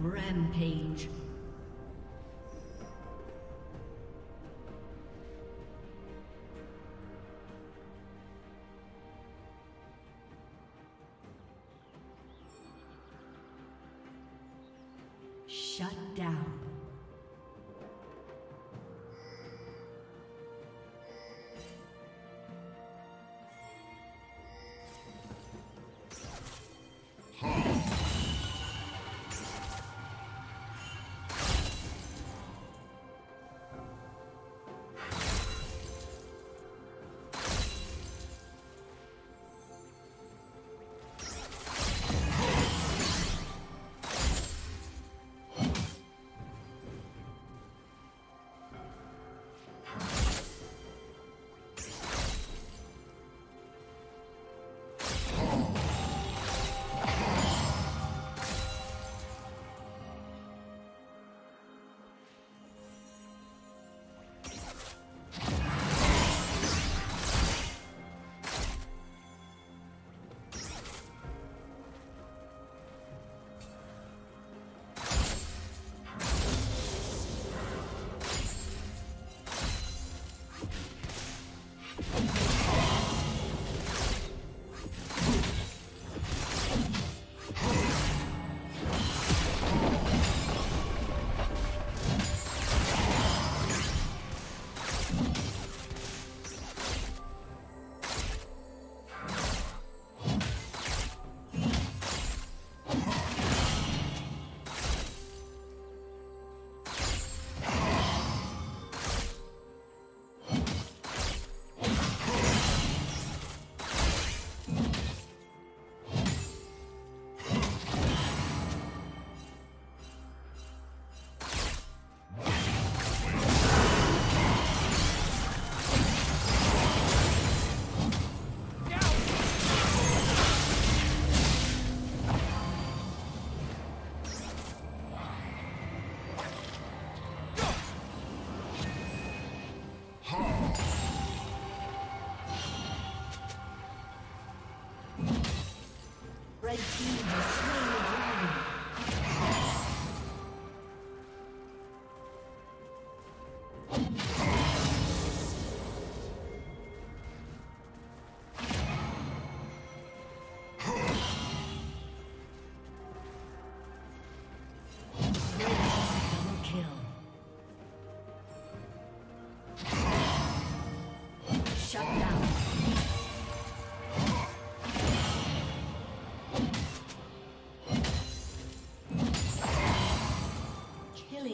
Rampage.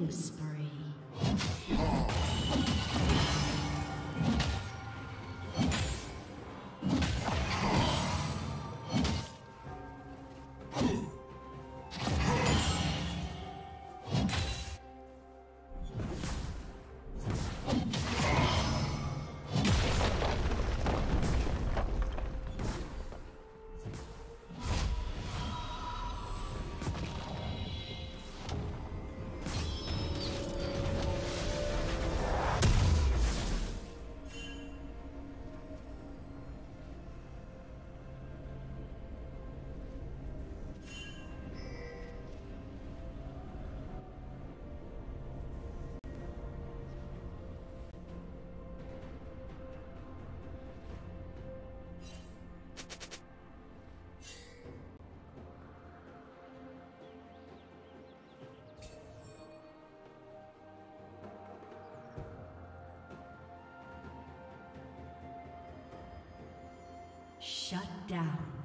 killing spree. Shut down.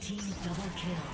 Team double kill.